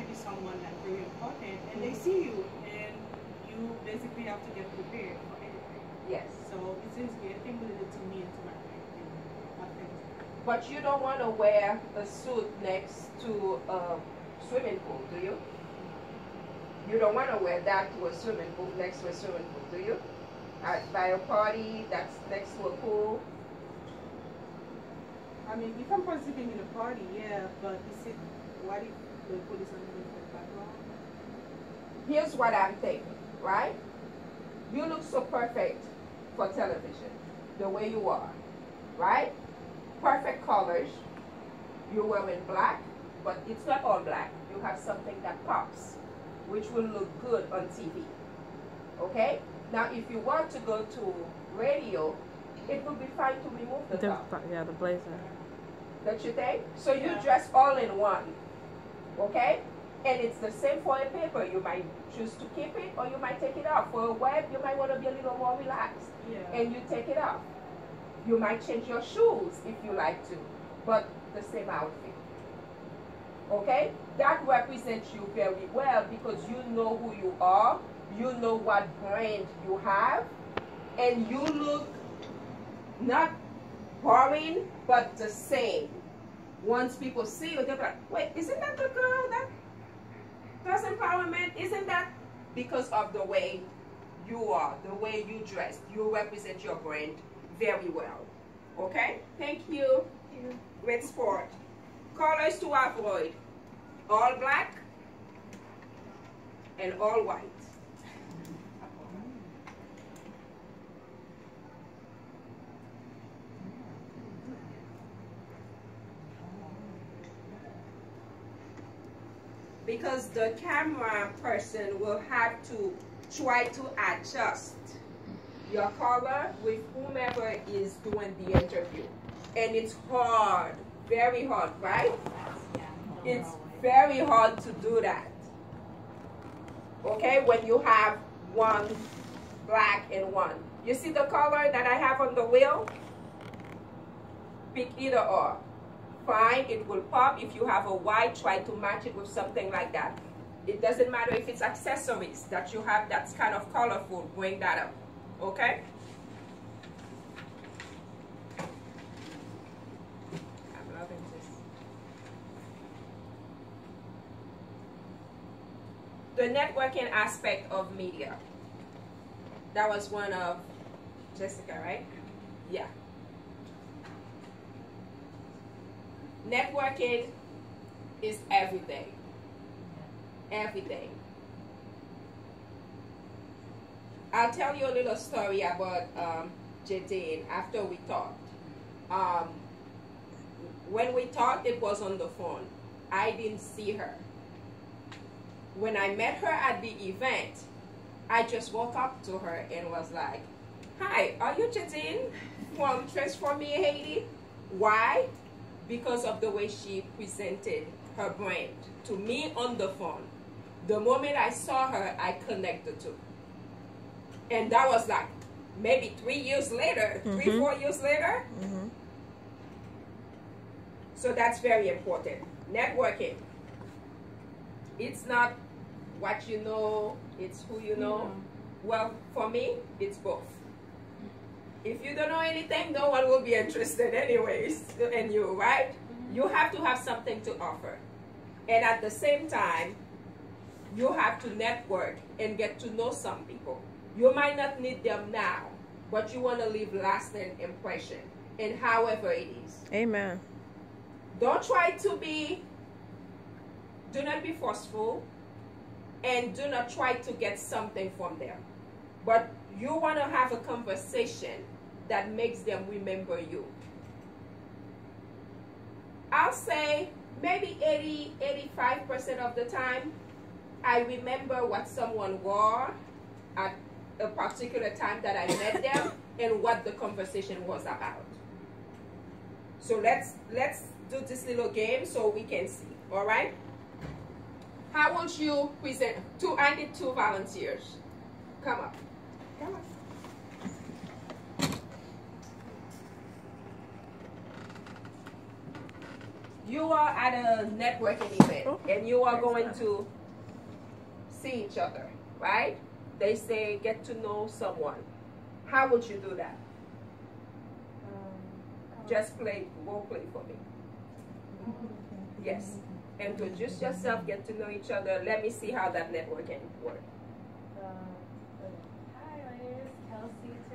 might be someone that's very important, and they see you, and you basically have to get prepared for anything. Yes. So it seems to be anything related to me and to my family. my family. But you don't want to wear a suit next to a swimming pool, do you? You don't want to wear that to a swimming pool, next to a swimming pool, do you? At, by a party that's next to a pool. I mean, if I'm participating in a party, yeah, but is it, what if the police are background? Here's what I'm thinking, right? You look so perfect for television, the way you are, right? Perfect colors. You're wearing black, but it's not all black. You have something that pops, which will look good on TV. Okay? Now, if you want to go to radio, it would be fine to remove the The, top. yeah, the blazer. Don't you think? So you Yeah. dress all in one. Okay? And it's the same for a paper. You might choose to keep it or you might take it off. For a web, you might want to be a little more relaxed Yeah. and you take it off. You might change your shoes if you like to, but the same outfit. Okay? That represents you very well because you know who you are, you know what brand you have, and you look not boring, but the same. Once people see you, they're like, wait, isn't that the girl that does empowerment? Isn't that because of the way you are, the way you dress? You represent your brand very well. Okay? Thank you. Great sport. Colors to avoid. All black and all white. Because the camera person will have to try to adjust your color with whomever is doing the interview. And it's hard, very hard, right? It's very hard to do that. Okay, when you have one black and one. You see the color that I have on the wheel? Pick either or fine, it will pop. If you have a white, try to match it with something like that. It doesn't matter if it's accessories that you have that's kind of colorful, bring that up, okay? I'm loving this. The networking aspect of media. That was one of Jessica, right? Yeah. Networking is everything. Everything. I'll tell you a little story about um, Jadine after we talked. Um, when we talked, it was on the phone. I didn't see her. When I met her at the event, I just walked up to her and was like, Hi, are you Jadine from TransforMe Haiti? Why? Because of the way she presented her brand to me on the phone. The moment I saw her, I connected to. And that was like maybe three years later, three, Mhm. four years later. hmm So that's very important. Networking. It's not what you know, it's who you know. Well, for me, it's both. If you don't know anything, no one will be interested anyways in you, right? Mm-hmm. You have to have something to offer. And at the same time, you have to network and get to know some people. You might not need them now, but you want to leave lasting impression in however it is. Amen. Don't try to be, do not be forceful, and do not try to get something from them. But you want to have a conversation that makes them remember you. I'll say maybe 80, 85% of the time, I remember what someone wore at a particular time that I met them and what the conversation was about. So let's let's do this little game so we can see. All right. How would you present? Two. I need two volunteers. Come up. You are at a networking event and you are going to see each other, right? They say get to know someone. How would you do that? Um, Just play, role play for me. Yes. Introduce yourself, get to know each other. Let me see how that networking works. okay. Hi, my name is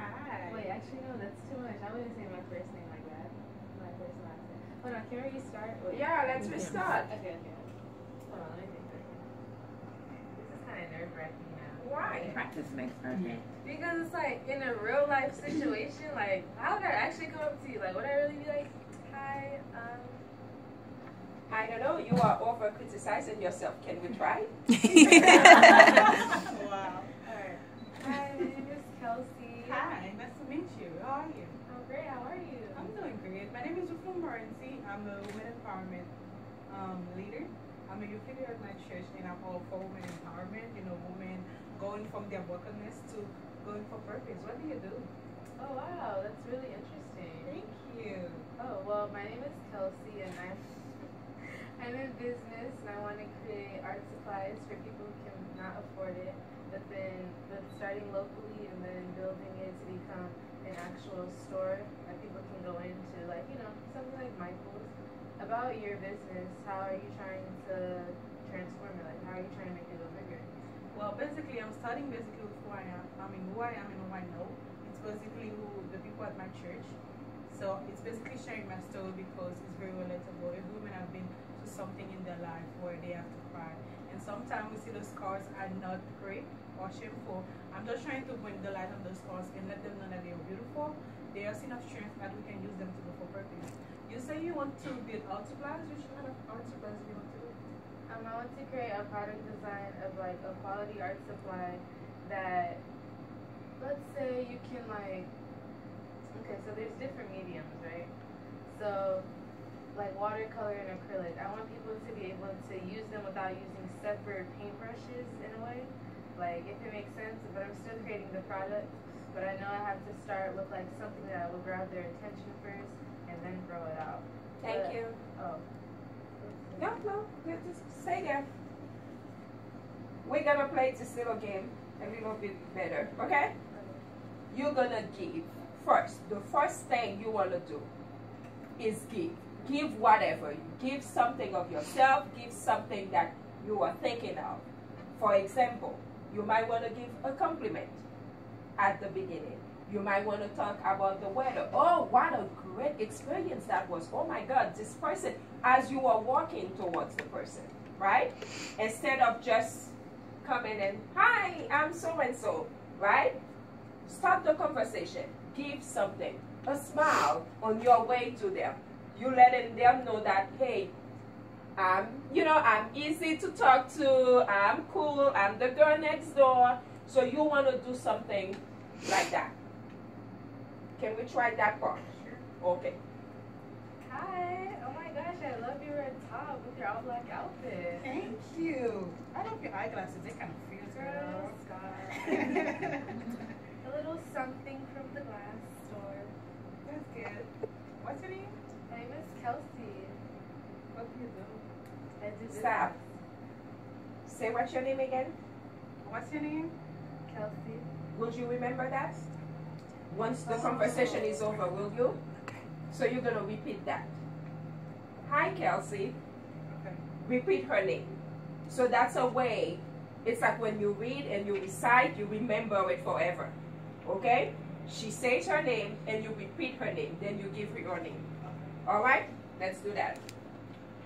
Hi. Wait, actually, no, that's too much. I wouldn't say my first name like that. My first and last name. Hold on, can we restart? Wait. Yeah, let's restart. Okay, okay. Hold on, let me think. for a. This is kind of nerve wracking now. Why? Practice makes perfect. Because it's like in a real life situation, like how would I actually come up to you? Like, would I really be like, hi, um, I don't know. You are over criticizing yourself. Can we try? wow. Hi, my name is Kelsey. Hi, nice to meet you. How are you? I'm great, how are you? I'm doing great. My name is Rufus Morency. I'm a women empowerment um, leader. I'm a youth leader at my church, and I'm all for women empowerment. You know, women going from their brokenness to going for purpose. What do you do? Oh wow, that's really interesting. Thank you. Oh well, my name is Kelsey, and I'm I'm in business, and I want to create art supplies for people who cannot afford it. But then, but starting locally and then building it to become an actual store that people can go into, like you know, something like Michael's. About your business, how are you trying to transform it? Like, how are you trying to make it go bigger? Well, basically, I'm starting basically with who I am. I mean, who I am and who I know. It's basically who the people at my church. So it's basically sharing my story because it's very relatable. If women have been through something in their life where they have to cry, and sometimes we see those scars are not great or shameful. I'm just trying to bring the light on those scars and let them know that they are beautiful. They are enough strength that we can use them to go for purpose. You say you want to build art supplies. Which kind of art supplies do you want to do? Um, I want to create a product design of like a quality art supply that, let's say you can like, okay, so there's different mediums, right? Like watercolor and acrylic. I want people to be able to use them without using separate paintbrushes in a way, like if it makes sense. But I'm still creating the product. But I know I have to start with like something that will grab their attention first and then grow it out. Thank But- you. Oh. No, no, just stay there. We're gonna play this little game a little bit better, okay? You're gonna give first. The first thing you wanna do is give. Give whatever. Give something of yourself. Give something that you are thinking of. For example, you might wanna give a compliment at the beginning. You might want to talk about the weather. Oh, what a great experience that was. Oh my God, this person, as you are walking towards the person, right? Instead of just coming and, hi, I'm so and so, right? Start the conversation. Give something, a smile on your way to them. You letting them know that, hey, I'm, you know, I'm easy to talk to. I'm cool. I'm the girl next door. So you want to do something like that. Can we try that part? sure. Okay. Hi. Oh my gosh, I love your red top with your all black outfit. Thank you. I love your eyeglasses. They kind of feel Girl, girl. A little something from the glass store. That's good. What's your name? My Kelsey. What do you do? I do business. Stop. Say what's your name again? What's your name? Kelsey. Would you remember that? Once the oh. conversation is over, will you? Okay. So you're gonna repeat that. Hi, Kelsey. Okay. Repeat her name. So that's a way. It's like when you read and you recite, you remember it forever. Okay? She says her name and you repeat her name. Then you give her your name. All right? Let's do that.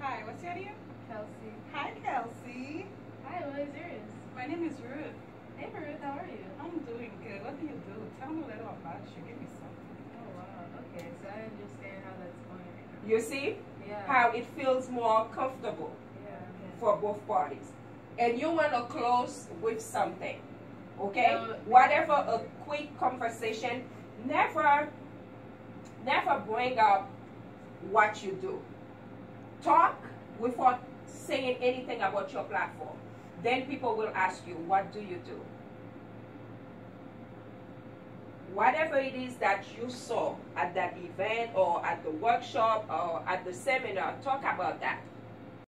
Hi, what's your name? Kelsey. Hi, Kelsey. Hi, what is yours? My name is Ruth. Hey, Ruth, how are you? I'm doing good. What do you do? Tell me a little about you. Give me something. Oh, wow. Okay, so I understand how that's going right now. You see Yeah. how it feels more comfortable Yeah. for both parties. And you want to close with something. Okay? No. Whatever a quick conversation, never never bring up what you do. Talk without saying anything about your platform. Then people will ask you, what do you do? whatever it is that you saw at that event or at the workshop or at the seminar, talk about that.